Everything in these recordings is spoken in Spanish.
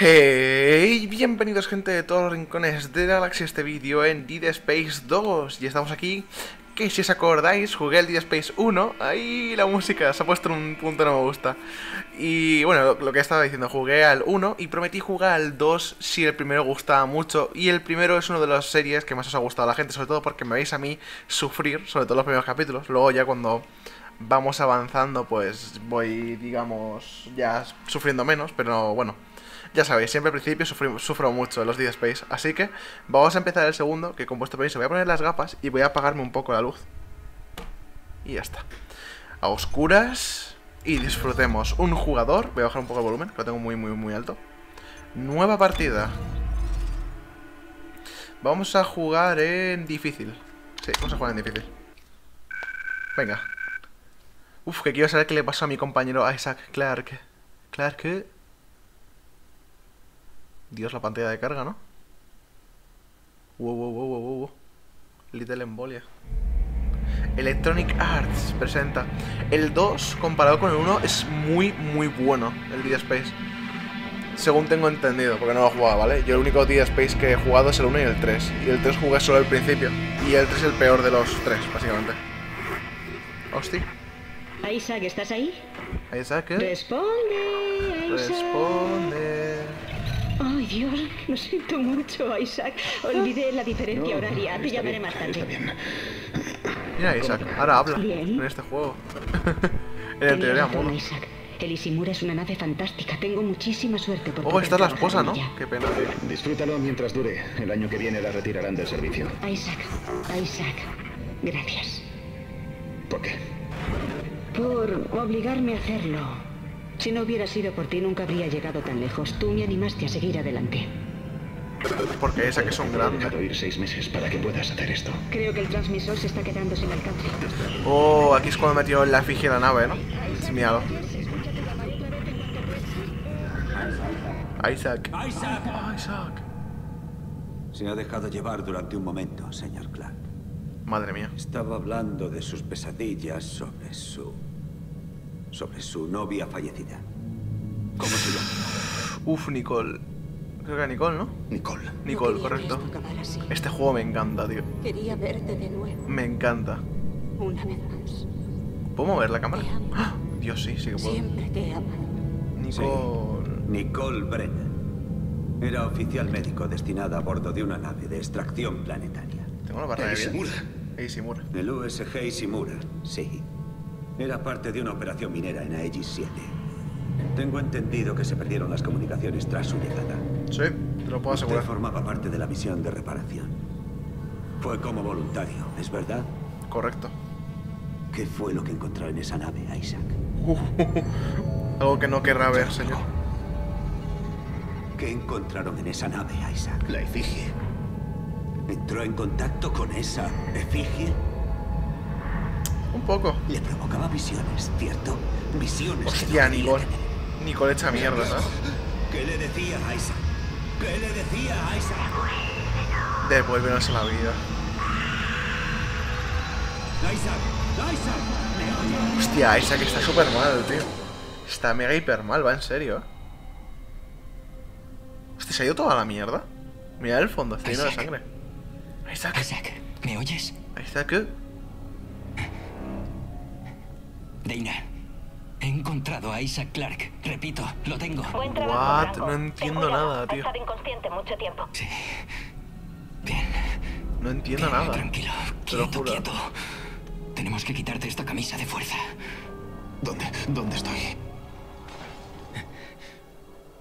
Hey, bienvenidos gente de todos los rincones de la este vídeo en Dead Space 2 Y estamos aquí, que si os acordáis, jugué el Dead Space 1 Ahí la música se ha puesto en un punto no me gusta. Y bueno, lo, que estaba diciendo, jugué al 1 y prometí jugar al 2 si el primero gustaba mucho. Y el primero es una de las series que más os ha gustado a la gente, sobre todo porque me veis a mí sufrir, sobre todo los primeros capítulos. Luego ya cuando vamos avanzando pues voy, digamos, ya sufriendo menos, pero bueno ya sabéis, siempre al principio sufro, mucho los Dead Space. Así que vamos a empezar el segundo, que con vuestro permiso voy a poner las gafas y voy a apagarme un poco la luz. Y ya está. A oscuras y disfrutemos. Un jugador, voy a bajar un poco el volumen, que lo tengo muy, muy, muy alto. Nueva partida. Vamos a jugar en difícil. Sí, vamos a jugar en difícil. Venga. Uf, que quiero saber qué le pasó a mi compañero Isaac Clark. Clark. Dios, la pantalla de carga, ¿no? Wow, wow, wow, wow, wow. Little Embolia. Electronic Arts presenta. El 2, comparado con el 1, es muy, muy bueno, el Dead Space. Según tengo entendido, porque no lo he jugado, ¿vale? Yo el único Dead Space que he jugado es el 1 y el 3. Y el 3 jugué solo al principio. Y el 3 es el peor de los 3, básicamente. Hostia. Isaac, ¿estás ahí? Isaac, ¿eh? Responde, Isaac. Responde. Dios, lo siento mucho, Isaac. Olvidé la diferencia horaria. Te llamaré más tarde. Está bien. Mira, Isaac, ahora habla en este juego. en el anterior era Isaac. El Isimura es una nave fantástica. Tengo muchísima suerte por Oh, esta es la esposa, ¿no? Qué pena. Disfrútalo mientras dure. El año que viene la retirarán del servicio. Isaac, Isaac, gracias. ¿Por qué? Por obligarme a hacerlo. Si no hubiera sido por ti, nunca habría llegado tan lejos. Tú me animaste a seguir adelante. Porque esa que son grandes. ir seis meses para que puedas hacer esto. Creo que el transmisor se está quedando sin alcance. Oh, aquí es cuando metió la efigie la nave, ¿no? Míralo. Isaac. Isaac. Isaac. Se ha dejado llevar durante un momento, señor Clark. Madre mía. Estaba hablando de sus pesadillas sobre su sobre su novia fallecida. ¿Cómo se llama? Uf, Nicole. Creo que era Nicole, ¿no? Nicole. Nicole, correcto. Este juego me encanta, tío. Quería verte de nuevo. Me encanta. Una vez más. ¿Puedo mover la cámara? ¡Ah! Dios, sí, sí que puedo. Siempre te amado. Nicole. Nicole Brennan. Era oficial médico destinada a bordo de una nave de extracción planetaria. Tengo la barra de vida. Ishimura. El USG Ishimura, sí. Era parte de una operación minera en Aegis 7. Tengo entendido que se perdieron las comunicaciones tras su llegada. Sí, te lo puedo asegurar. Usted formaba parte de la misión de reparación. Fue como voluntario, ¿es verdad? Correcto. ¿Qué fue lo que encontró en esa nave, Isaac? algo que no querrá ver, señor. ¿Qué encontraron en esa nave, Isaac? La efigie. ¿Entró en contacto con esa efigie? Poco. Le provocaba visiones, ¿cierto? Visiones. Hostia, Nicole. Nicole echa mierda, ¿sabes? ¿Qué le decía a Isaac? ¿Qué le decía a Isaac? Devuélvenos a la vida. Isaac, Isaac, Hostia, Isaac está súper mal, tío. Está mega hiper mal, va en serio. Hostia, ¿se ha ido toda la mierda? Mira el fondo, está lleno de sangre. Isaac. Isaac, ¿me oyes? Isaac. Deina, he encontrado a Isaac Clark. Repito, lo tengo. What? No entiendo nada, tío. Ha estado inconsciente mucho tiempo. Sí. Bien. No entiendo nada. Tranquilo, quieto, quieto. Tenemos que quitarte esta camisa de fuerza. ¿Dónde? ¿Dónde estoy?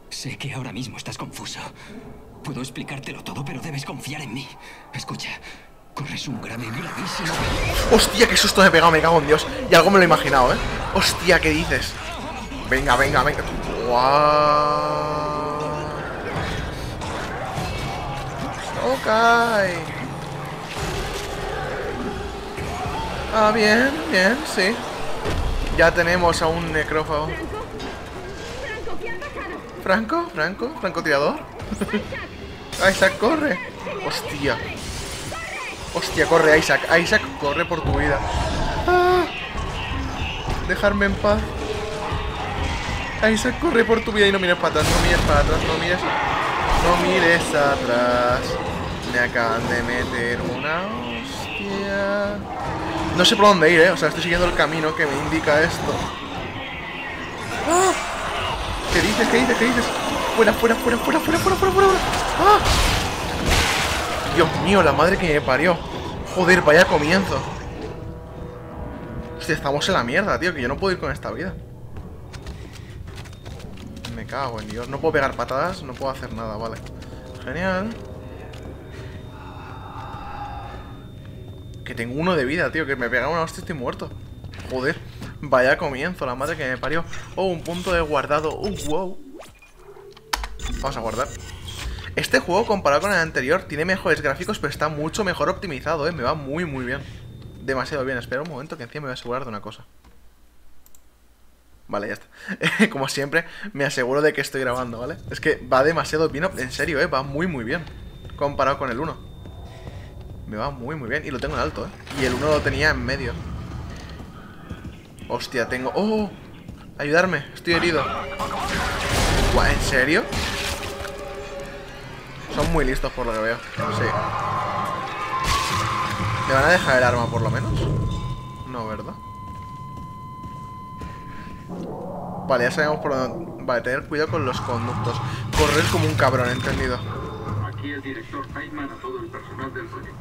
Sé que ahora mismo estás confuso. Puedo explicártelo todo, pero debes confiar en mí. Escucha, Corres un grave gravísimo Hostia, qué susto me he pegado, me cago en Dios Y algo me lo he imaginado, ¿eh? Hostia, ¿qué dices? Venga, venga, venga Guau Ok Ah, bien, bien, sí Ya tenemos a un necrófago ¿Franco? ¿Franco? ¿Francotirador? Isaac, corre Hostia Hostia, corre Isaac. Isaac, corre por tu vida. Ah, dejarme en paz. Isaac, corre por tu vida y no mires para atrás, no mires para atrás, no mires. No mires atrás. Me acaban de meter una hostia. No sé por dónde ir, eh. O sea, estoy siguiendo el camino que me indica esto. ¡Ah! ¿Qué dices? ¿Qué dices? ¿Qué dices? Fuera, fuera, fuera, fuera, fuera, fuera, fuera, fuera. ¡Ah! Dios mío, la madre que me parió. Joder, vaya comienzo. Hostia, estamos en la mierda, tío, que yo no puedo ir con esta vida. Me cago en Dios. No puedo pegar patadas, no puedo hacer nada, vale. Genial. Que tengo uno de vida, tío, que me pega una hostia y estoy muerto. Joder, vaya comienzo, la madre que me parió. Oh, un punto de guardado. Uh, wow. Vamos a guardar. Este juego, comparado con el anterior, tiene mejores gráficos, pero está mucho mejor optimizado, ¿eh? Me va muy, muy bien. Demasiado bien. Espera un momento que encima me voy a asegurar de una cosa. Vale, ya está. Como siempre, me aseguro de que estoy grabando, ¿vale? Es que va demasiado bien, en serio, ¿eh? Va muy, muy bien. Comparado con el 1. Me va muy, muy bien. Y lo tengo en alto, ¿eh? Y el 1 lo tenía en medio. Hostia, tengo... ¡Oh! Ayudarme, estoy herido. ¿En serio? Son muy listos por lo que veo. Sí. ¿Me van a dejar el arma por lo menos? No, ¿verdad? Vale, ya sabemos por dónde... Vale, tener cuidado con los conductos. Correr como un cabrón, entendido. Aquí el director Feynman a todo el personal del proyecto.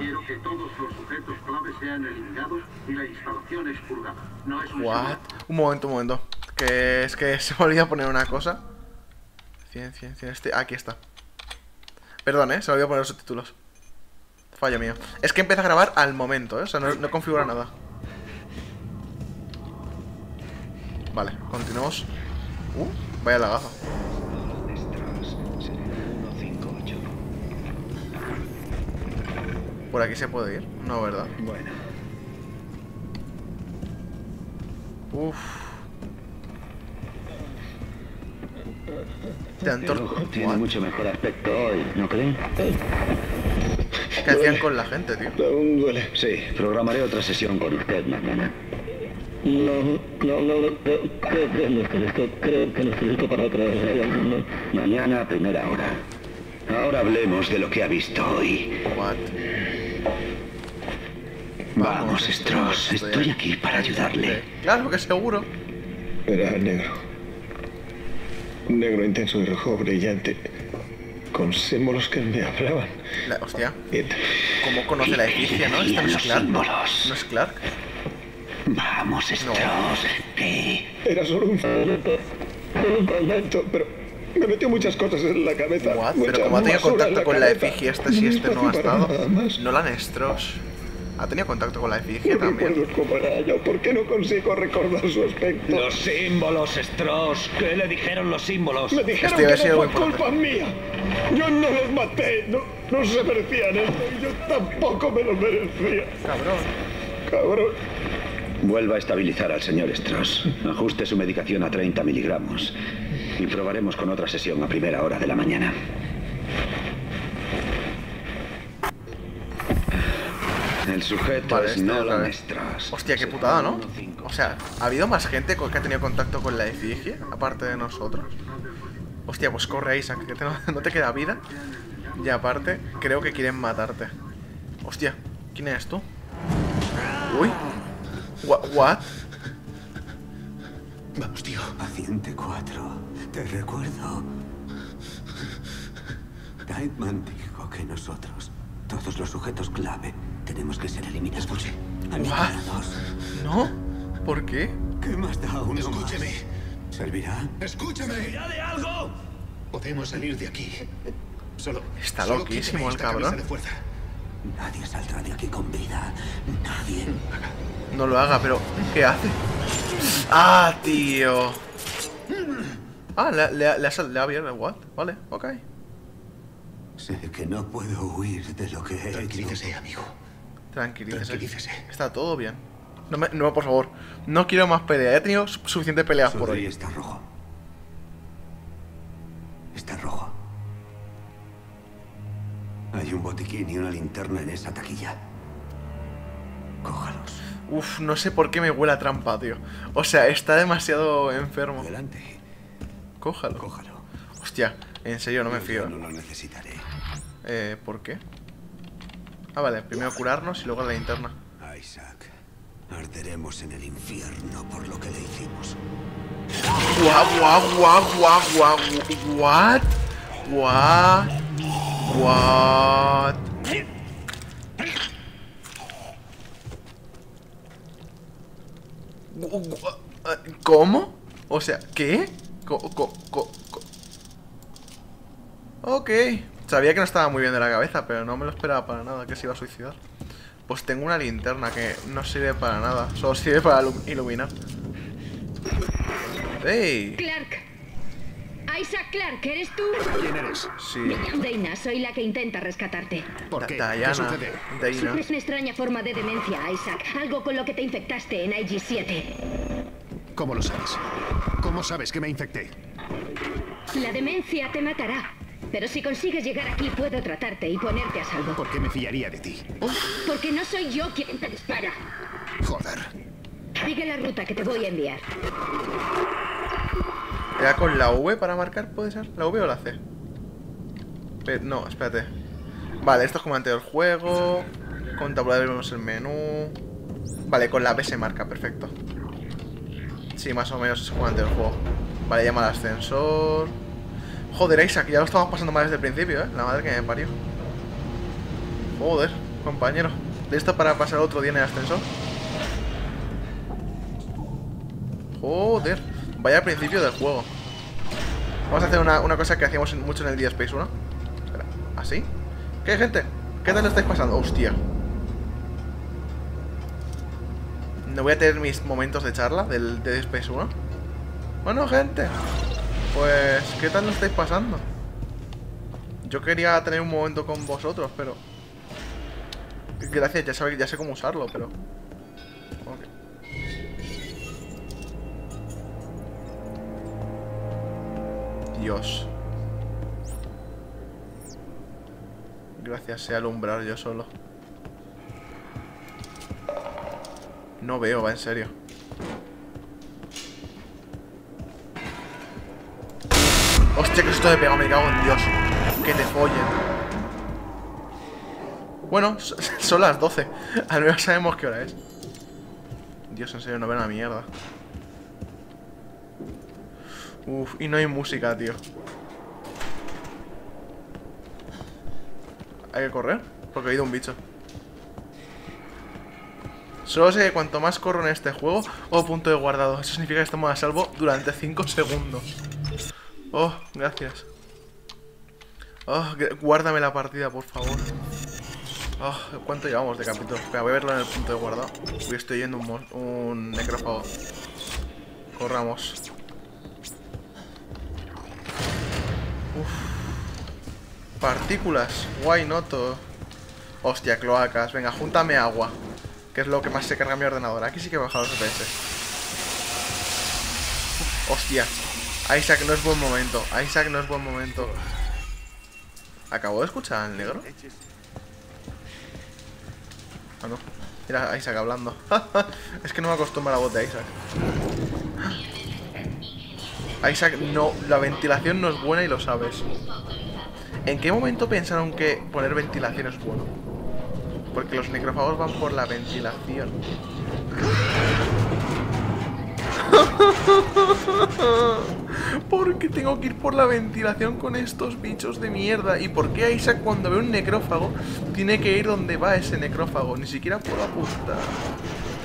Quiero que todos los sujetos clave sean eliminados y la instalación expurgada. No es un What? Un momento, un momento. Que es que se me olvidó poner una cosa. 100, 100, 100. Este... Aquí está. Perdón, eh. Se me olvidó poner los subtítulos. Fallo mío. Es que empieza a grabar al momento, eh. O sea, no, no configura nada. Vale, continuamos. Uh, vaya lagazo. Por aquí se puede ir. No, ¿verdad? Bueno, Uf. Te han tor- pero tiene mucho mejor aspecto hoy, ¿no creen? ¿Qué hacían con la gente, tío? Aún duele. Sí, programaré otra sesión con usted mañana. No, no, no, creo, creo que necesito, creo que necesito para otra sesión. Mañana a primera hora. Ahora hablemos de lo que ha visto hoy. What? Vamos, estoy- Stross, estoy aquí para ayudarle. Claro que seguro. Era negro. Negro intenso y rojo brillante. Con símbolos que me hablaban. La- hostia, Y- ¿cómo conoce la efigie, no? Esta no es Clark. ¿no? símbolos. ¿No es Clark? Vamos. ¿Qué? Era solo un fragmento. Solo un fragmento, pero me metió muchas cosas en la cabeza. What? Pero como ha tenido contacto con la efigie este si este no ha estado. nada más. Nolan Stross. ¿Ha tenido contacto con la efigie No también? recuerdo cómo era yo. ¿Por qué no consigo recordar su aspecto? Los símbolos, Stross. ¿Qué le dijeron los símbolos? Me dijeron Este que no fue culpa mía. Yo no los maté. No, no se merecían esto. y Yo tampoco me lo merecía. Cabrón. Cabrón. Vuelva a estabilizar al señor Strauss. Ajuste su medicación a 30 miligramos. Y probaremos con otra sesión a primera hora de la mañana. El sujeto Vale, es este otra Nolan vez. Strauss. Hostia, qué putada, ¿no? O sea, ¿ha habido más gente que ha tenido contacto con la efigie? Aparte de nosotros. Hostia, pues corre Isaac, que te- no, no te queda vida. Y aparte, creo que quieren matarte. Hostia, ¿quién eres tú? Uy. Wha- What? Vamos, tío. Paciente 4. Te recuerdo. Taitman dijo que nosotros, todos los sujetos clave, tenemos que ser eliminados. Escuche. Aniquilados. ¿No? ¿Por qué? ¿Qué más da uno Escúcheme. más? ¿Servirá? ¡Escúchame! de algo! Podemos salir de aquí. Solo. Está solo loquísimo el esta cabrón. de fuerza. Nadie saldrá de aquí con vida. Nadie. No lo haga, pero ¿qué hace? ¡Ah, tío! Ah, le, le, le le ha abierto. ¿What? Vale, ok. Sé que no puedo huir de lo que he hecho. Tranquilícese, amigo. Tranquilícese. Tranquilícese. Está todo bien. No, me- no, por favor. No quiero más pelea. He tenido su- suficiente peleas por hoy. está rojo. Está rojo. Hay un botiquín y una linterna en esa taquilla. Cójalos. Uf, no sé por qué me huele a trampa, tío. O sea, está demasiado enfermo. Adelante. Cójalo. Cójalo. Hostia, en serio, no me fío. No lo necesitaré. Eh, ¿por qué? Ah, vale, primero curarnos y luego la linterna. Isaac, arderemos en el infierno por lo que le hicimos. Guau, guau, guau, guau, guau, what? What? What? Eh, ¿Cómo? O sea, ¿qué? Co- co- co- Ok. Sabía que no estaba muy bien de la cabeza, pero no me lo esperaba para nada, que se iba a suicidar. Pues tengo una linterna que no sirve para nada, solo sirve para ilu- iluminar. ¡Ey! Clark. Isaac Clark, ¿eres tú? ¿Quién eres? Sí. Me llamo Dana, soy la que intenta rescatarte. ¿Por qué? Da- ¿Qué Diana, sucede? Dana. Sufres una extraña forma de demencia, Isaac. Algo con lo que te infectaste en IG-7. ¿Cómo lo sabes? ¿Cómo sabes que me infecté? La demencia te matará. Pero si consigues llegar aquí, puedo tratarte y ponerte a salvo. ¿Por qué me fiaría de ti? Porque no soy yo quien te dispara. Joder. Sigue la ruta que te voy a enviar. ¿Era con la V para marcar? ¿Puede ser? ¿La V o la C? Pe- no, espérate. Vale, esto es como antes del juego. Con tabulador vemos el menú. Vale, con la B se marca, perfecto. Sí, más o menos es como antes del juego. Vale, llama al ascensor. Joder, Isaac, ya lo estamos pasando mal desde el principio, ¿eh? La madre que me parió. Joder, compañero. ¿Listo para pasar otro día en el ascensor? Joder, vaya principio del juego. Vamos a hacer una, una cosa que hacíamos mucho en el Dead Space 1. Espera, ¿así? ¿Qué, gente? ¿Qué tal lo estáis pasando? Hostia. No voy a tener mis momentos de charla del Dead Space 1. Bueno, gente. Pues, ¿qué tal lo estáis pasando? Yo quería tener un momento con vosotros, pero... Gracias, ya, sabe, ya sé cómo usarlo, pero... Ok. Dios. Gracias, sé alumbrar yo solo. No veo, va en serio. Hostia, que esto me pegado, me cago en Dios. Que te follen. Bueno, son las 12. Al menos sabemos qué hora es. Dios, en serio, no veo una mierda. Uf, y no hay música, tío. Hay que correr, porque he oído un bicho. Solo sé que cuanto más corro en este juego, o punto de guardado. Eso significa que estamos a salvo durante 5 segundos. Oh, gracias. Oh, gu- guárdame la partida, por favor. Oh, ¿cuánto llevamos de capítulo? Espera, voy a verlo en el punto de guardado. Uy, estoy yendo un, un necrófago. Corramos. Partículas. Guay, noto. Hostia, cloacas. Venga, júntame agua. Que es lo que más se carga mi ordenador. Aquí sí que he bajado los FPS. Hostia. Isaac, no es buen momento. Isaac, no es buen momento. ¿Acabo de escuchar al negro? Ah, no. Mira, Isaac hablando. es que no me acostumbro a la voz de Isaac. Isaac, no, la ventilación no es buena y lo sabes. ¿En qué momento pensaron que poner ventilación es bueno? Porque los necrófagos van por la ventilación. ¿Por qué tengo que ir por la ventilación con estos bichos de mierda? ¿Y por qué Isaac cuando ve un necrófago tiene que ir donde va ese necrófago? Ni siquiera puedo apuntar.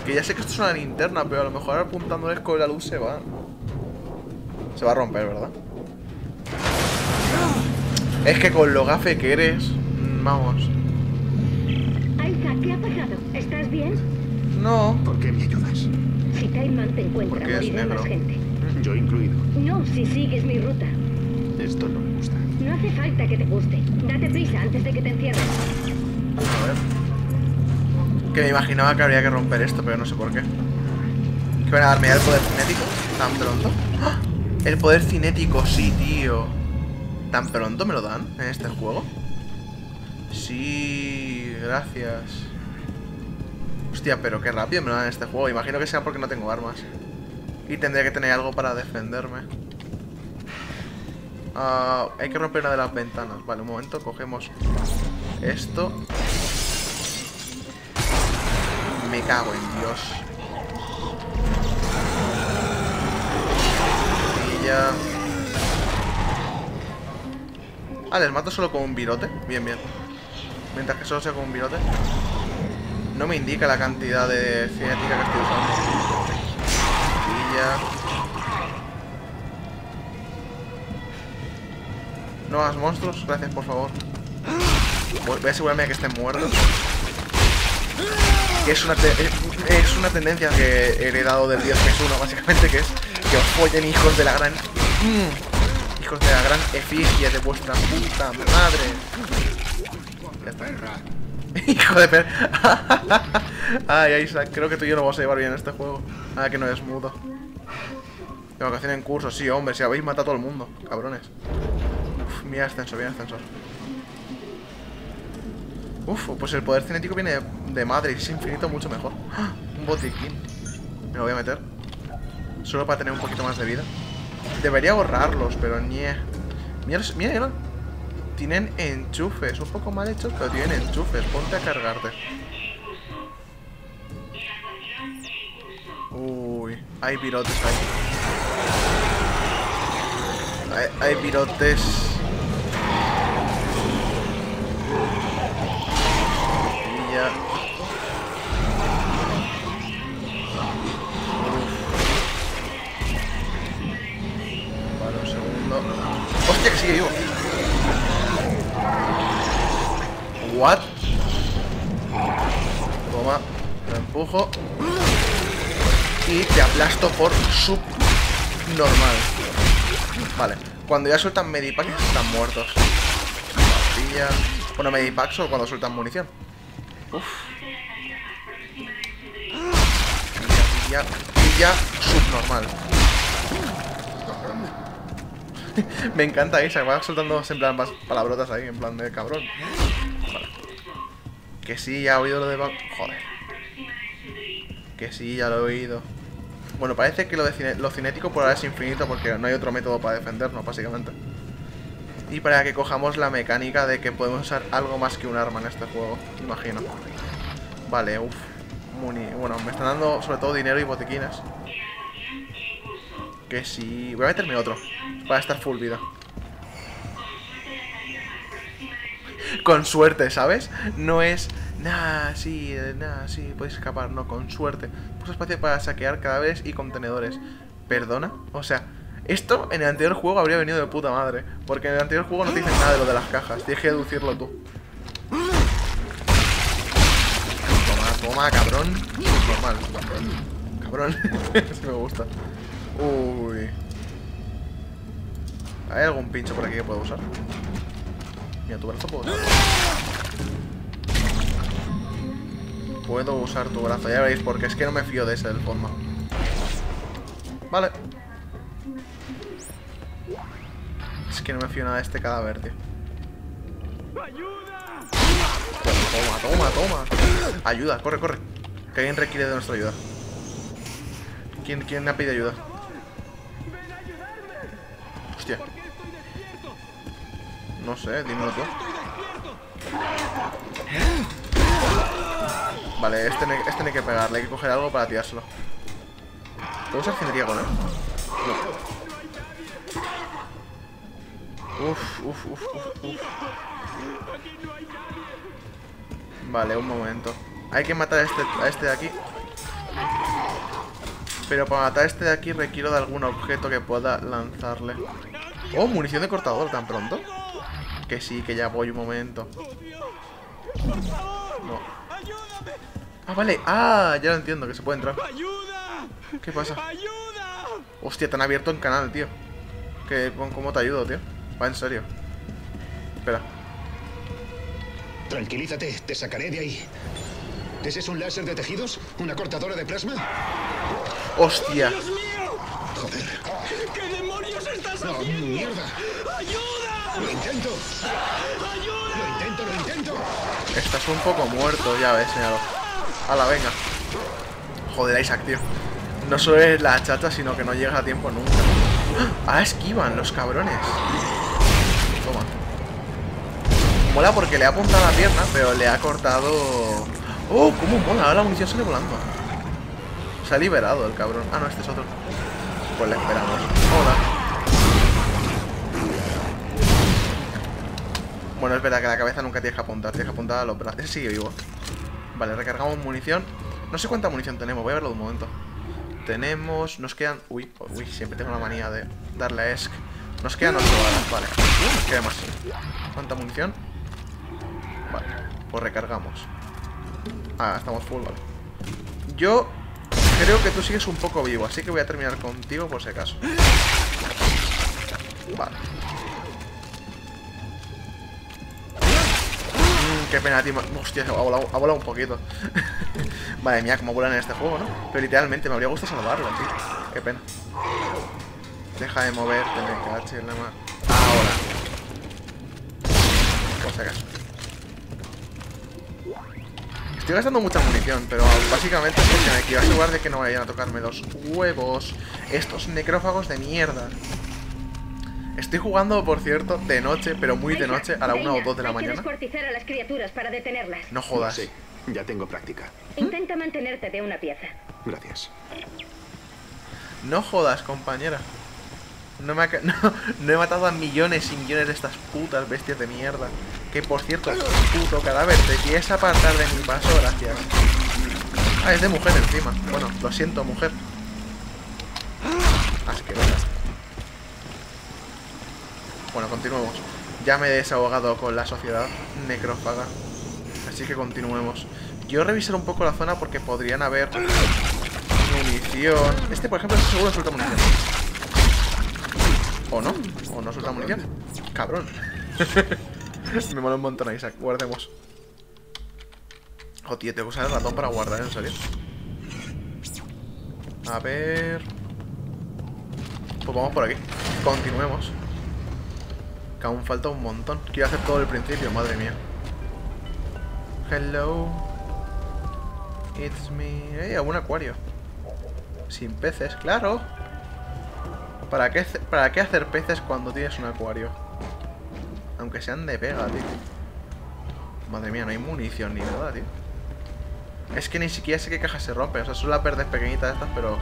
Que ya sé que esto es una linterna, pero a lo mejor apuntándoles con la luz se va. Se va a romper, ¿verdad? Es que con lo gafe que eres... mm, Vamos. Isaac, ¿qué ha pasado? ¿Estás bien? No. ¿Por qué me ayudas? Si Timeman te encuentra, Porque morirá más gente. Yo incluido. No, si sigues mi ruta. Esto no me gusta. No hace falta que te guste. Date prisa antes de que te encierren. A ver. Que me imaginaba que habría que romper esto, pero no sé por qué. ¿Que van a darme ya el poder cinético? ¿Tan pronto? ¡Ah! El poder cinético, sí, tío. ¿Tan pronto me lo dan en este juego? Sí, gracias. Hostia, pero qué rápido me lo dan en este juego. Imagino que sea porque no tengo armas. Y tendría que tener algo para defenderme. Ah, hay que romper una de las ventanas. Vale, un momento, cogemos esto. Me cago en Dios. Y ya... Ah, les mato solo con un virote. Bien, bien. Mientras que solo sea con un virote. No me indica la cantidad de cinética que estoy usando. No más monstruos, gracias por favor. Voy a asegurarme de que estén muertos. Es una, te- es una tendencia que he heredado del 10 1 básicamente, que es que os follen hijos de la gran... Mm, hijos de la gran efigie de vuestra puta madre. Hijo de per... Ay, Isaac, creo que tú y yo no vamos a llevar bien este juego. Ah, que no es mudo. De vacaciones en curso, sí, hombre, si habéis matado a todo el mundo, cabrones. Uf, mira ascensor, mira ascensor. Uf, pues el poder cinético viene de, madre es infinito mucho mejor. ¡Ah! Un botiquín. Me lo voy a meter. Solo para tener un poquito más de vida. Debería borrarlos, pero nie. Mira, mira, mira. Tienen enchufes, un poco mal hechos, pero tienen enchufes. Ponte a cargarte. Uy, hay virotes ahí. Hay, hay. Aplasto por subnormal. Vale, cuando ya sueltan medipacks están muertos. Pastilla. Bueno, medipacks o cuando sueltan munición. Uf. Ya, y ya subnormal. Me encanta esa, va soltando en plan palabrotas ahí, en plan de cabrón. Que sí, ya he oído lo de... Joder. Que sí, ya lo he oído. Bueno, parece que lo, de cinético por ahora es infinito porque no hay otro método para defendernos, básicamente. Y para que cojamos la mecánica de que podemos usar algo más que un arma en este juego, imagino. Vale, uff. Bueno, me están dando sobre todo dinero y botiquines. Que sí. Voy a meterme otro. Para estar full vida. Con suerte, ¿sabes? No es. Nah, sí, eh, nah, sí, puedes escapar. No, con suerte. Espacio para saquear cadáveres y contenedores. ¿Perdona? O sea, esto en el anterior juego habría venido de puta madre. Porque en el anterior juego no te dicen nada de lo de las cajas. Tienes que deducirlo tú. Toma, toma, cabrón. Normal. Cabrón. Eso me gusta. Uy. ¿Hay algún pincho por aquí que puedo usar? Mira, tu brazo puedo usar. Puedo usar tu brazo, ya veréis, porque es que no me fío de ese del fondo. Vale. Es que no me fío nada de este cadáver, tío. Toma, toma, toma. Ayuda, corre, corre. Que alguien requiere de nuestra ayuda. ¿Quién, quién ha pedido ayuda? Hostia. No sé, dímelo tú. Vale, este no, hay- este que pegarle, hay que coger algo para tirárselo. ¿Puedo usar cinería con él? No. Uf, uf, uf, uf, uf. Vale, un momento. Hay que matar este, a este de aquí. Pero para matar a este de aquí requiero de algún objeto que pueda lanzarle. Oh, munición de cortador tan pronto. Que sí, que ya voy un momento. No. Ah, vale. Ah, ya lo entiendo, que se puede entrar. ¿Qué pasa? Hostia, te han abierto en canal, tío. ¿Qué, con- ¿Cómo te ayudo, tío? Va en serio. Espera. Tranquilízate, te sacaré de ahí. ¿Ese es un láser de tejidos? ¿Una cortadora de plasma? Hostia. Joder. ¿Qué demonios estás No, haciendo? mierda. ¡Ayuda! Lo intento. Lo intento, lo intento. Estás un poco muerto, ya ves, señor. la venga. Joder, Isaac, tío. No solo es la chata, sino que no llegas a tiempo nunca. Ah, esquivan los cabrones. Toma. Mola porque le ha apuntado la pierna, pero le ha cortado... ¡Oh, cómo mola! Ahora la munición sale volando. Se ha liberado el cabrón. Ah, no, este es otro. Pues le esperamos. Hola. Bueno, es verdad que la cabeza nunca tienes que apuntar. Tienes que apuntar a los brazos. Ese sigue vivo. Vale, recargamos munición. No sé cuánta munición tenemos. Voy a verlo de un momento. Tenemos... Nos quedan... Uy, uy, siempre tengo la manía de darle a ESC. Nos quedan 8 balas, vale. Uh, nos queda más. ¿Cuánta munición? Vale, pues recargamos. Ah, estamos full, vale. Yo creo que tú sigues un poco vivo, así que voy a terminar contigo por si acaso. Vale. Qué pena, tío. Hostia, ha volado, un poquito. Madre mía, cómo vuelan en este juego, ¿no? Pero literalmente me habría gustado salvarlo, tío. Qué pena. Deja de moverte, me caché en la mano. Ahora. Por si. Estoy gastando mucha munición, pero básicamente es porque me quiero asegurar de que no vayan a tocarme los huevos. Estos necrófagos de mierda. Estoy jugando, por cierto, de noche, pero muy de noche, a la 1 o 2 de la mañana. descuartizar a las criaturas para detenerlas. No jodas. Sí, ya tengo práctica. Intenta mantenerte de una pieza. Gracias. No jodas, compañera. No, me ha ca- no, no he matado a millones y millones de estas putas bestias de mierda. Que por cierto, puto cadáver, te quieres apartar de mi paso, gracias. Ah, es de mujer encima. Bueno, lo siento, mujer. Bueno, continuemos. Ya me he desahogado con la sociedad necrófaga. Así que continuemos. Quiero revisar un poco la zona porque podrían haber munición. Este, por ejemplo, seguro suelta munición. ¿O no? ¿O no suelta munición? Cabrón. Me mola un montón Isaac. Guardemos. Oh, tío, tengo que usar el ratón para guardar, ¿en serio? A ver... Pues vamos por aquí. Continuemos. Que aún falta un montón. Quiero hacer todo el principio, madre mía. Hello. It's me. ¡Eh! algún acuario. Sin peces, claro. ¿Para qué, ¿Para qué hacer peces cuando tienes un acuario? Aunque sean de pega, tío. Madre mía, no hay munición ni nada, tío. Es que ni siquiera sé qué caja se rompe. O sea, son las verdes pequeñitas estas, pero...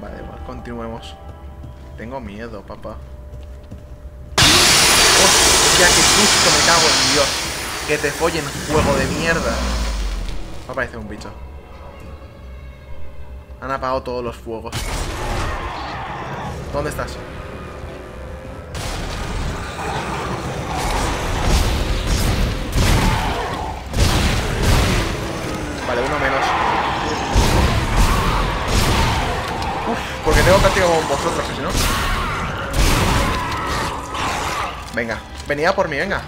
Vale, igual, continuemos. Tengo miedo, papá. ¡Hostia, susto! Me cago en Dios. Que te follen, juego de mierda. Me ha parecido un bicho. Han apagado todos los fuegos. ¿Dónde estás? Vale, uno menos. Uf, porque tengo práctica con vosotros, que si no. Venga, venía por mí, venga.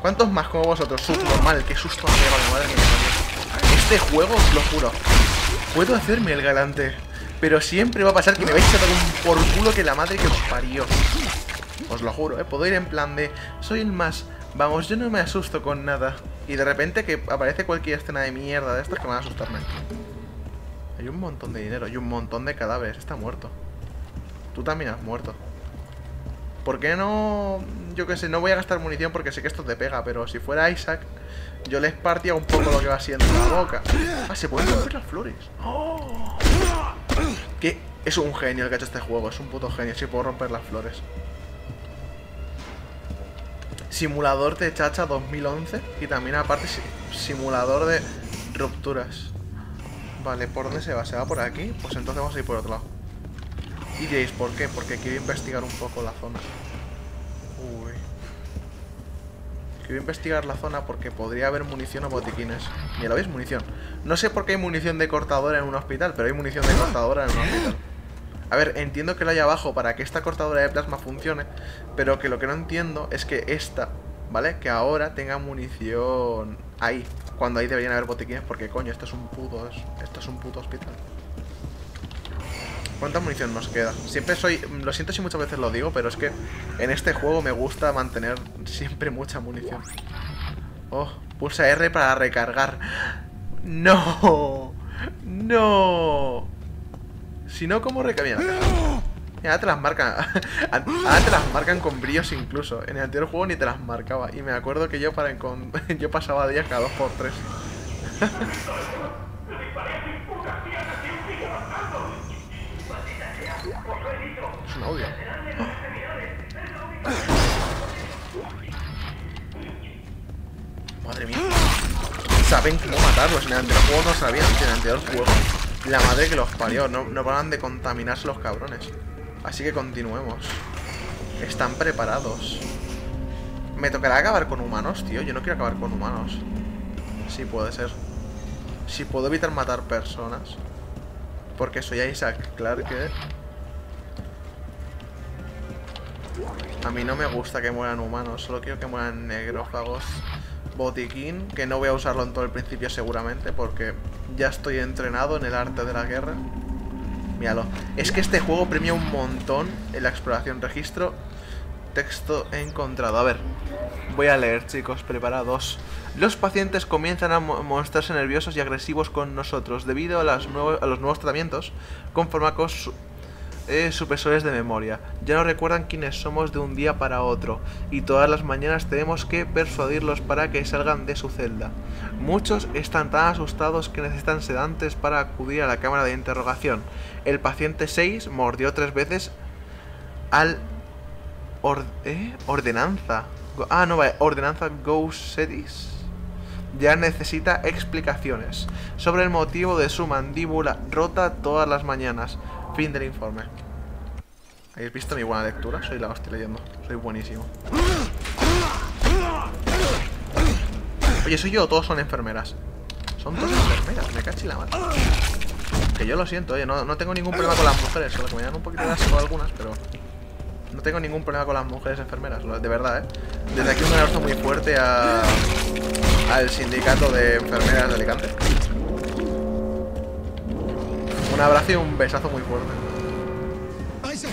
¿Cuántos más como vosotros? Subnormal, qué susto me ha madre mía. Este juego, os lo juro. Puedo hacerme el galante. Pero siempre va a pasar que me vais a dar un por culo que la madre que os parió. Os lo juro, ¿eh? Puedo ir en plan de... Soy el más... Vamos, yo no me asusto con nada. Y de repente que aparece cualquier escena de mierda de estas que van a asustarme. Hay un montón de dinero y un montón de cadáveres. Está muerto. Tú también has muerto. ¿Por qué no...? Yo qué sé, no voy a gastar munición porque sé que esto te pega, pero si fuera Isaac, yo les partía un poco lo que va siendo la boca. Ah, se pueden romper las flores. ¡Oh! Que es un genio el que ha hecho este juego, es un puto genio, si puedo romper las flores. Simulador de Chacha 2011 y también aparte si- simulador de rupturas. Vale, ¿por dónde se va? ¿Se va por aquí? Pues entonces vamos a ir por otro lado. Y diréis, ¿por qué? Porque quiero investigar un poco la zona. Uy. Quiero investigar la zona porque podría haber munición o botiquines. Mira, ¿lo veis? Munición. No sé por qué hay munición de cortadora en un hospital, pero hay munición de cortadora en un hospital. A ver, entiendo que lo hay abajo para que esta cortadora de plasma funcione, pero que lo que no entiendo es que esta, ¿vale? Que ahora tenga munición ahí, cuando ahí deberían haber botiquines, porque coño, esto es un puto, esto es un puto hospital. ¿Cuánta munición nos queda? Siempre soy... Lo siento si muchas veces lo digo, pero es que en este juego me gusta mantener siempre mucha munición. Oh, pulsa R para recargar. ¡No! ¡No! Si no, ¿cómo recargar? Mira, te las marcan. Ahora te las marcan con brillos incluso. En el anterior juego ni te las marcaba. Y me acuerdo que yo para yo pasaba días cada 2x3. novio. Madre mía. Saben cómo matarlos. En el anterior juego no sabían. En el anterior juego. La madre que los parió. No, no paran de contaminarse los cabrones. Así que continuemos. Están preparados. Me tocará acabar con humanos, tío. Yo no quiero acabar con humanos. Sí, puede ser. Si puedo evitar matar personas. Porque soy Isaac Clarke. A mí no me gusta que mueran humanos. Solo quiero que mueran negrófagos. Botiquín, que no voy a usarlo en todo el principio seguramente. Porque ya estoy entrenado en el arte de la guerra. Míralo. Es que este juego premia un montón en la exploración. Registro. Texto encontrado. A ver. Voy a leer, chicos. Preparados. Los pacientes comienzan a mostrarse nerviosos y agresivos con nosotros debido a, a los nuevos tratamientos con fármacos eh, supresores de memoria. Ya no recuerdan quiénes somos de un día para otro y todas las mañanas tenemos que persuadirlos para que salgan de su celda. Muchos están tan asustados que necesitan sedantes para acudir a la cámara de interrogación. El paciente 6 mordió tres veces al ¿eh? ordenanza. Ah, no, vale, ordenanza Sedis. Ya necesita explicaciones sobre el motivo de su mandíbula rota todas las mañanas. Fin del informe. ¿Habéis visto mi buena lectura? Soy la hostia leyendo. Soy buenísimo. Oye, soy yo todos son enfermeras. Son todas enfermeras, me cachi la madre. Que yo lo siento, oye, no, no, tengo ningún problema con las mujeres, solo que me dan un poquito de asco algunas, pero... No tengo ningún problema con las mujeres enfermeras, de verdad, ¿eh? Desde aquí un abrazo muy fuerte a... Al sindicato de enfermeras de Alicante. Un abrazo y un besazo muy fuerte. Isaac,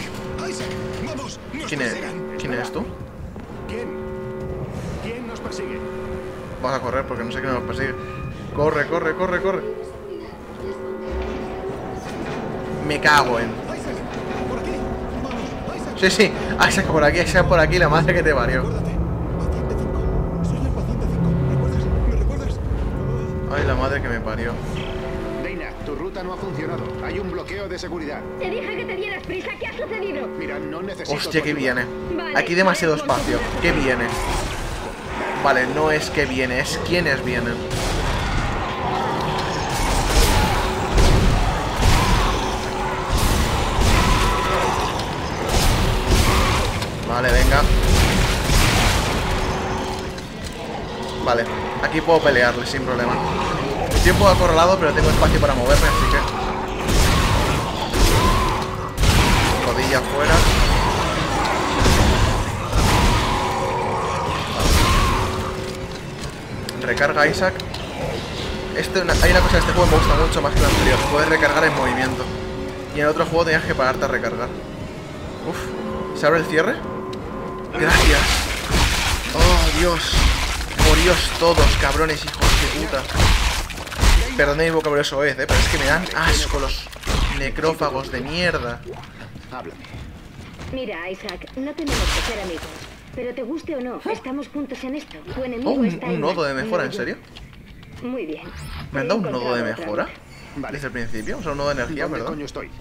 Isaac, vamos, nos ¿Quién, es. ¿Quién eres tú? ¿Quién? ¿Quién nos persigue? Vamos a correr porque no sé quién nos persigue. Corre, corre, corre, corre. Me cago en. Sí, sí. Isaac por aquí, Isaac por aquí, la madre que te parió. Acuérdate. Paciente 5. Soy el paciente 5. ¿Recuerdas? ¿Me recuerdas? Ay, la madre que me parió. No ha funcionado. Hay un bloqueo de seguridad. Te dije que te dieras prisa. ¿Qué ha sucedido? Mira, no necesito Hostia, que viene. Vale, Aquí demasiado vale, espacio. ¿Qué viene? Vale, no es que viene, es quienes vienen. Vale, venga. Vale, aquí puedo pelearle sin problema. Poco acorralado, pero tengo espacio para moverme, así que... Rodilla afuera. Recarga Isaac. Este, hay una cosa en este juego que me gusta mucho más que el anterior. Puedes recargar en movimiento. Y en otro juego tenías que pararte a recargar. Uf. ¿Se abre el cierre? Gracias. Oh, Dios. Moríos todos, cabrones, hijos de puta. Perdonad mi vocabulario soez, eh, pero es que me dan asco los necrófagos de mierda. Háblame. Mira, Isaac, no tenemos que ser amigos. Pero te guste o no, estamos juntos en esto. Tu enemigo Oh, un, está un nodo de mejora, ¿en serio? Muy bien. ¿Me han dado un nodo de mejora? Vale. Desde el principio, o sea, un nodo de energía, ¿Dónde perdón. coño estoy?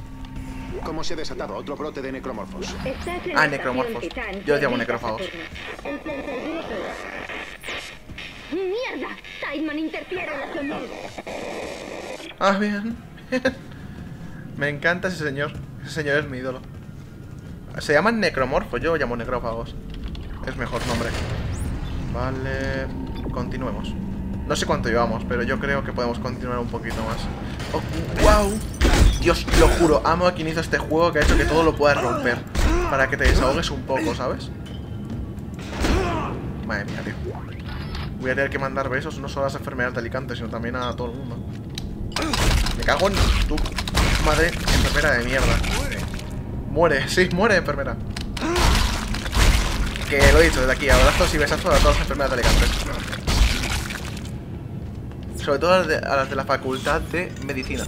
¿Cómo se ha desatado otro brote de necromorfos? Ah, necromorfos. Yo los llamo necrófagos. ¡Mierda! Tideman interfiere en la señal. Ah, bien. Me encanta ese señor. Ese señor es mi ídolo. Se llaman necromorfos, yo llamo necrófagos. Es mejor nombre. Vale. Continuemos. No sé cuánto llevamos, pero yo creo que podemos continuar un poquito más. Oh, ¡Wow! Dios, lo juro, amo a quien hizo este juego que ha hecho que todo lo puedas romper. Para que te desahogues un poco, ¿sabes? Madre mía, tío. Voy a tener que mandar besos no solo a las enfermeras de Alicante, sino también a todo el mundo. Me cago en tu madre enfermera de mierda. Muere, sí, muere enfermera. Que lo he dicho desde aquí, abrazos y besazos a todas las enfermeras de Alicante. Sobre todo a las, de, la facultad de medicina.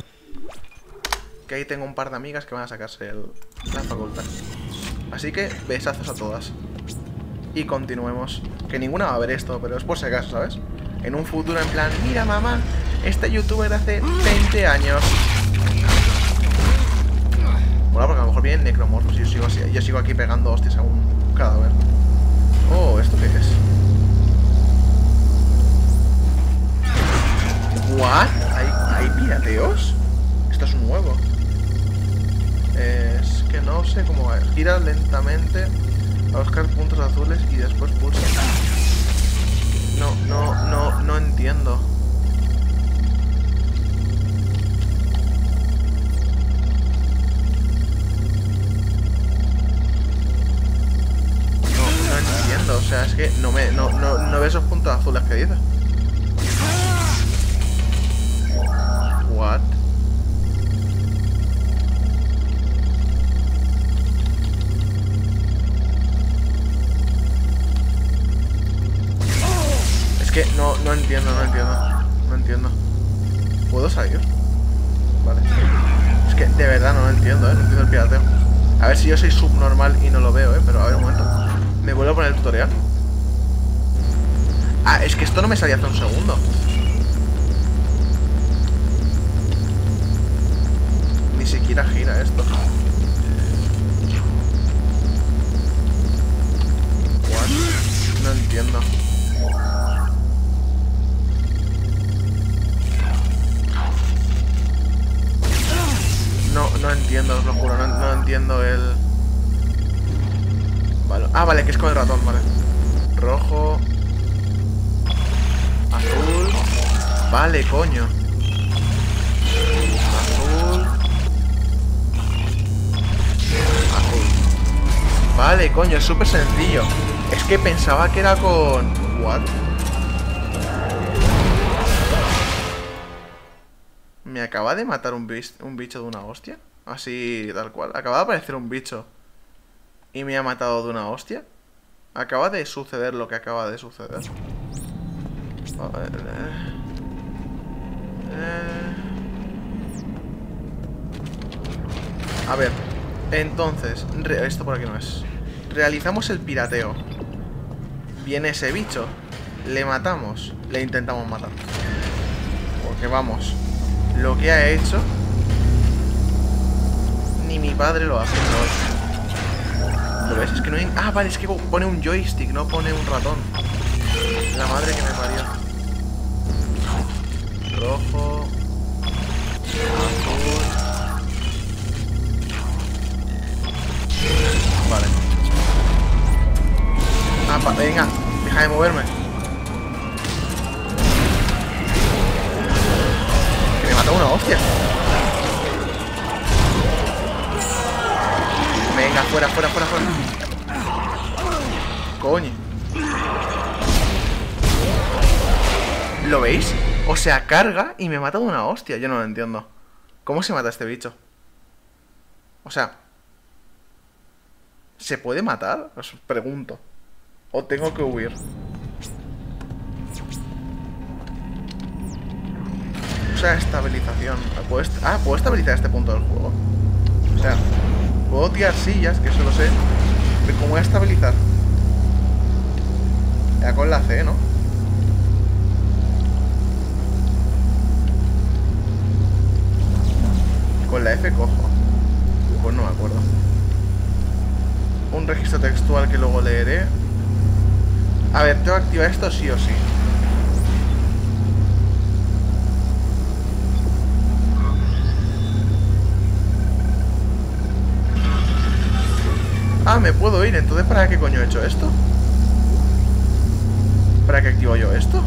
Que ahí tengo un par de amigas que van a sacarse el, la facultad. Así que besazos a todas. Y continuemos. Que ninguna va a ver esto, pero es por si acaso, ¿sabes? En un futuro en plan, mira mamá, este youtuber hace 20 años. Bueno, porque a lo mejor vienen necromorfos y yo sigo, así, yo sigo aquí pegando hostias a un cadáver. Oh, ¿esto qué es? ¿What? ¿Hay, ¿Hay pirateos? Esto es nuevo. Es que no sé cómo va. Gira lentamente a buscar puntos azules y después pulsa. No, no, no, no entiendo. No, no entiendo, o sea, es que no me, no, no, no veo esos puntos azules que dice. What? Que no, no entiendo, no entiendo. No entiendo. ¿Puedo salir? Vale. Es que de verdad no lo entiendo, ¿eh? No entiendo el pirateo. A ver si yo soy subnormal y no lo veo, ¿eh? Pero a ver un momento. ¿Me vuelvo a poner el tutorial? Ah, es que esto no me salía hace un segundo. Ni siquiera gira esto. What? No entiendo. No, no entiendo, os lo juro, no, entiendo el... Ah, vale, que es con el ratón, vale. Rojo. Azul. Vale, coño. Azul. Azul. Vale, coño, es súper sencillo. Es que pensaba que era con... What? Acaba de matar un, bicho de una hostia? Así, tal cual. Acaba de aparecer un bicho. ¿Y me ha matado de una hostia? Acaba de suceder lo que acaba de suceder. A ver, eh. Eh. A ver, entonces, esto por aquí no es. Realizamos el pirateo. Viene ese bicho. Le matamos. Le intentamos matar. Porque vamos. Lo que ha hecho. Ni mi padre lo hace. ¿no? ¿Lo ves? Es que no hay... Ah, vale, es que pone un joystick, no pone un ratón. La madre que me parió. Rojo. Vale. Ah, venga, deja de moverme. Que me mata una hostia. Venga, fuera, fuera, fuera, fuera. Coño. ¿Lo veis? O sea, carga y me mata de una hostia. Yo no lo entiendo. ¿Cómo se mata este bicho? O sea... ¿Se puede matar? Os pregunto. ¿O tengo que huir? Estabilización. ¿Puedo est- ah, puedo estabilizar este punto del juego. O sea, puedo tirar sillas, que eso lo sé. Pero ¿cómo voy a estabilizar? Ya con la C, ¿no? Con la F cojo. Pues no me acuerdo. Un registro textual que luego leeré. A ver, tengo que activar esto sí o sí. Ah, me puedo ir. Entonces, ¿para qué coño he hecho esto? ¿Para qué activo yo esto?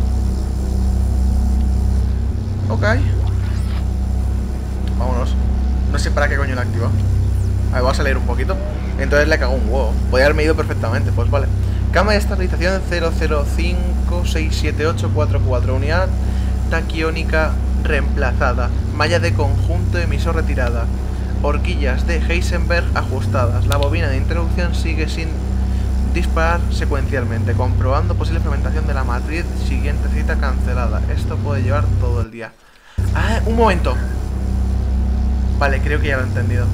Ok. Vámonos. No sé para qué coño lo activo. A ver, vamos a leer un poquito. Entonces le cago un huevo. Podría haberme ido perfectamente, pues vale. Cama de estabilización 00567844. Unidad taquiónica reemplazada. Malla de conjunto emisor retirada. Horquillas de Heisenberg ajustadas. La bobina de introducción sigue sin Disparar secuencialmente, comprobando posible fragmentación de la matriz. Siguiente cita cancelada. Esto puede llevar todo el día. Ah, un momento. Vale, creo que ya lo he entendido.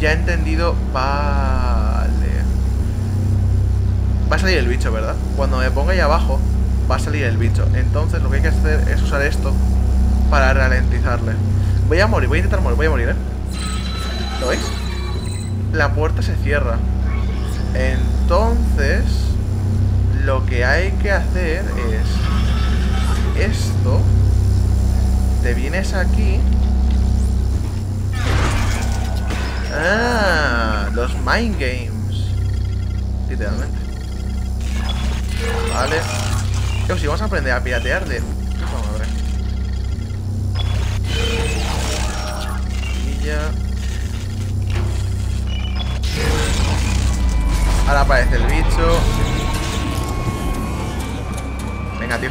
Ya he entendido. Vale. Va a salir el bicho, ¿verdad? Cuando me ponga ahí abajo, va a salir el bicho. Entonces lo que hay que hacer es usar esto para ralentizarle. Voy a morir, voy a intentar morir, voy a morir, ¿eh? ¿Lo veis? La puerta se cierra. Entonces, lo que hay que hacer es esto. Te vienes aquí. Ah, los mind games. Literalmente. Vale. Yo, si vamos a aprender a piratear de... Vamos a ver. Y ya... Ahora aparece el bicho. Venga, tío.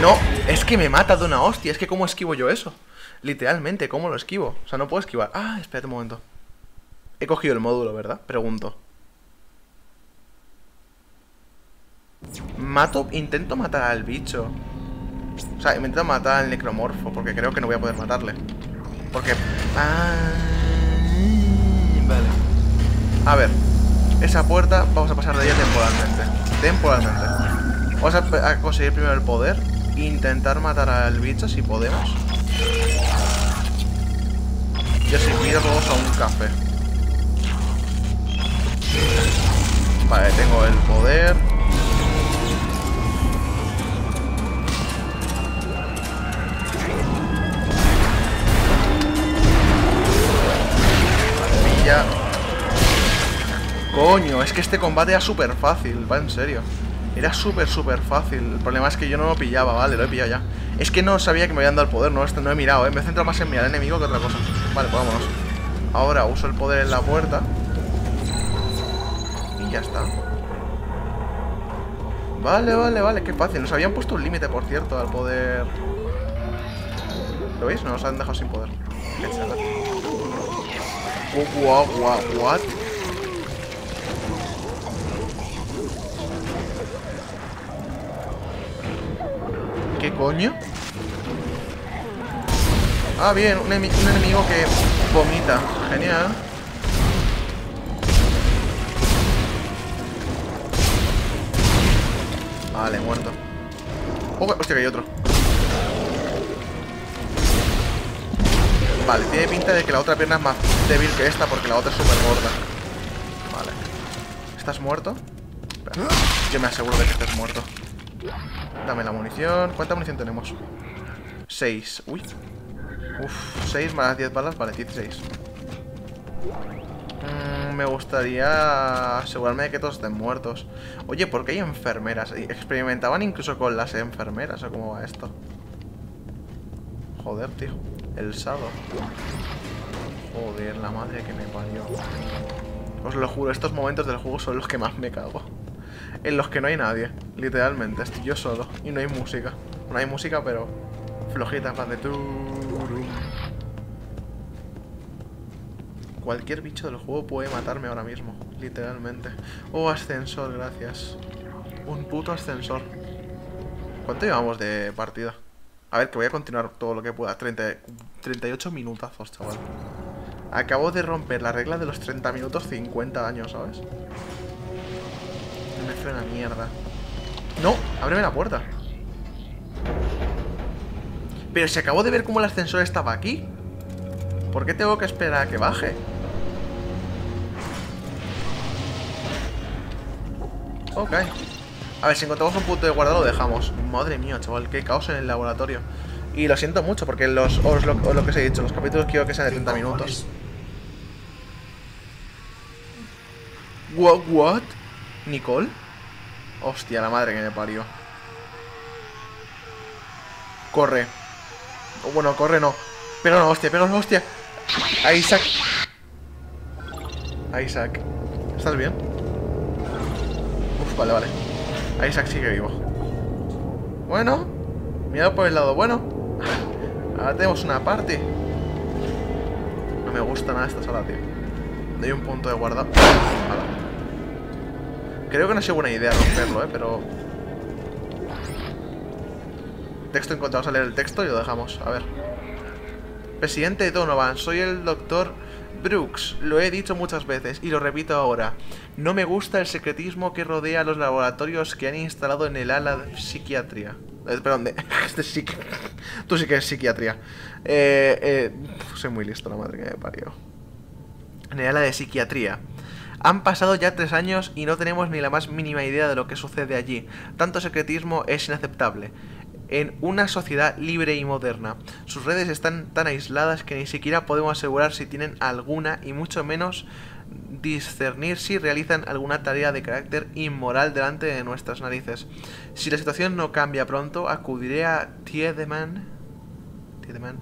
No, es que me mata de una hostia. Es que ¿cómo esquivo yo eso? Literalmente, ¿cómo lo esquivo? O sea, no puedo esquivar. Ah, espérate un momento. He cogido el módulo, ¿verdad? Pregunto. Mato, intento matar al bicho. O sea, intento matar al necromorfo, porque creo que no voy a poder matarle. Porque... Ah, vale. A ver. Esa puerta vamos a pasar de ella temporalmente. Temporalmente. Vamos a, a conseguir primero el poder. Intentar matar al bicho si podemos. Yo si pido todos a un café. Vale, tengo el poder. Maravilla. Coño, es que este combate era súper fácil, va en serio. Era súper, súper fácil. El problema es que yo no lo pillaba, vale, lo he pillado ya. Es que no sabía que me habían dado el poder, no, este no he mirado, ¿eh? Me he centrado más en mirar al enemigo que otra cosa. Vale, pues vámonos. Ahora uso el poder en la puerta. Y ya está. Vale, vale, vale, qué fácil. Nos habían puesto un límite, por cierto, al poder... ¿Lo veis? Nos han dejado sin poder. Guau, guau, what? Coño? Ah, bien, un, emi- un enemigo que vomita. Genial. Vale, muerto. Oh, hostia, que hay otro. Vale, tiene pinta de que la otra pierna es más débil que esta porque la otra es súper gorda. Vale. ¿Estás muerto? Yo me aseguro de que estés muerto. Dame la munición. ¿Cuánta munición tenemos? 6. Uy. Uf, 6 más 10 balas. Vale, 16. Mm, me gustaría asegurarme de que todos estén muertos. Oye, ¿por qué hay enfermeras? ¿Experimentaban incluso con las enfermeras o cómo va esto? Joder, tío. El sado. Joder, la madre que me parió. Os lo juro, estos momentos del juego son los que más me cago. En los que no hay nadie, literalmente. Estoy yo solo y no hay música. No hay música, pero flojita, plan de turum. Cualquier bicho del juego puede matarme ahora mismo, literalmente. Oh, ascensor, gracias. Un puto ascensor. ¿Cuánto llevamos de partida? A ver, que voy a continuar todo lo que pueda. 30, 38 minutazos, chaval. Acabo de romper la regla de los 30 minutos 50 años, ¿sabes? Me fue mierda. ¡No! ¡Ábreme la puerta! Pero si acabo de ver cómo el ascensor estaba aquí. ¿Por qué tengo que esperar a que baje? Ok. A ver, si encontramos un punto de guardado lo dejamos. Madre mía, chaval, qué caos en el laboratorio. Y lo siento mucho porque los, os lo, os lo que os he dicho, los capítulos quiero que sean de 30 minutos. What? What? ¿Nicole? Hostia, la madre que me parió. Corre. Bueno, corre no. Pero no, hostia, pero no, hostia. Isaac. Isaac. ¿Estás bien? Uf, vale, vale. Isaac sigue vivo. Bueno. Mira por el lado bueno. Ahora tenemos una party. No me gusta nada esta sala, tío. Doy un punto de guardado. Creo que no sido buena idea romperlo, ¿eh? Pero... Texto encontrado. Vamos a leer el texto y lo dejamos. A ver. Presidente Donovan, soy el doctor Brooks. Lo he dicho muchas veces y lo repito ahora. No me gusta el secretismo que rodea los laboratorios que han instalado en el ala de psiquiatría. Eh, perdón, de, de psiqui- Tú sí que es psiquiatría. Eh, eh, soy muy listo, la madre que me parió. En el ala de psiquiatría. Han pasado ya tres años y no tenemos ni la más mínima idea de lo que sucede allí. Tanto secretismo es inaceptable. En una sociedad libre y moderna, sus redes están tan aisladas que ni siquiera podemos asegurar si tienen alguna y mucho menos discernir si realizan alguna tarea de carácter inmoral delante de nuestras narices. Si la situación no cambia pronto, acudiré a Tiedemann, Tiedemann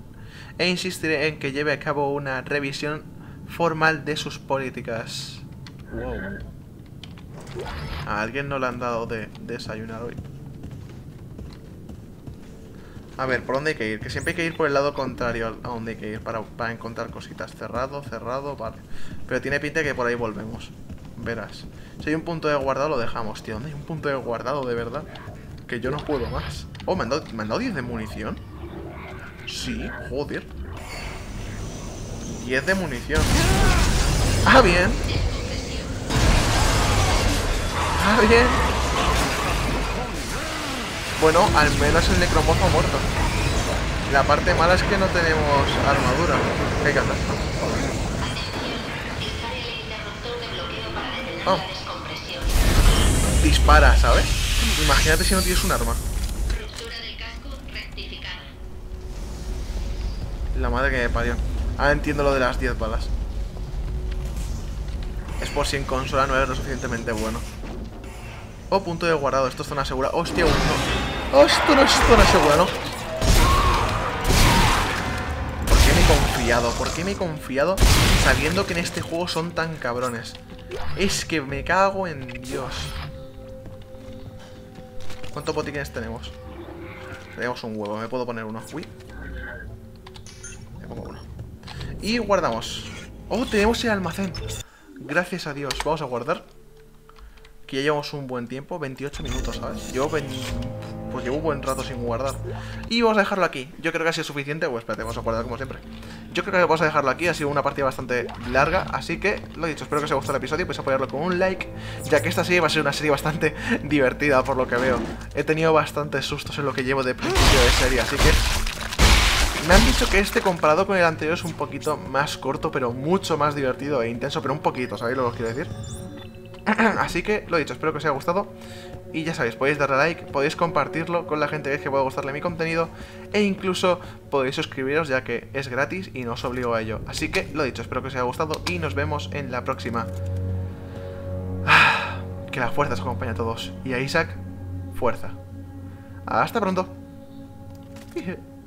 e insistiré en que lleve a cabo una revisión formal de sus políticas. Wow. A alguien no le han dado de desayunar hoy. A ver, ¿por dónde hay que ir? Que siempre hay que ir por el lado contrario a donde hay que ir para, para encontrar cositas. Cerrado, cerrado, vale. Pero tiene pinta que por ahí volvemos. Verás. Si hay un punto de guardado, lo dejamos, tío. ¿Dónde hay un punto de guardado, de verdad? Que yo no puedo más. Oh, ¿me han dado, ¿me han dado 10 de munición? Sí, joder. 10 de munición. Ah, bien. Ah, bien. Bueno, al menos el necromorfo ha muerto. La parte mala es que no tenemos armadura. ¿Qué hay que hacer? Oh. Dispara, ¿sabes? Imagínate si no tienes un arma. La madre que me parió. Ahora entiendo lo de las 10 balas. Es por si en consola no eres lo suficientemente bueno. Oh, punto de guardado. Esto es zona segura. Hostia, uno. Oh, esto no es zona segura, ¿no? ¿Por qué me he confiado? ¿Por qué me he confiado sabiendo que en este juego son tan cabrones? Es que me cago en Dios. ¿Cuántos botiquines tenemos? Tenemos un huevo. Me puedo poner uno. Uy. Me pongo uno. Y guardamos. Oh, tenemos el almacén. Gracias a Dios. Vamos a guardar. Que ya llevamos un buen tiempo. 28 minutos, ¿sabes? Yo ven... Pues llevo un buen rato sin guardar. Y vamos a dejarlo aquí. Yo creo que ha sido suficiente. Pues espérate, vamos a guardar como siempre. Yo creo que vamos a dejarlo aquí. Ha sido una partida bastante larga. Así que, lo dicho, espero que os haya gustado el episodio. Podéis apoyarlo con un like. Ya que esta serie va a ser una serie bastante divertida, por lo que veo. He tenido bastantes sustos en lo que llevo de principio de serie. Así que me han dicho que este comparado con el anterior es un poquito más corto, pero mucho más divertido e intenso, pero un poquito, ¿sabéis lo que os quiero decir? Así que, lo dicho, espero que os haya gustado. Y ya sabéis, podéis darle like, podéis compartirlo con la gente que, que pueda gustarle mi contenido. E incluso podéis suscribiros ya que es gratis y no os obligo a ello. Así que, lo dicho, espero que os haya gustado y nos vemos en la próxima. Que la fuerza os acompañe a todos. Y a Isaac, fuerza. Hasta pronto.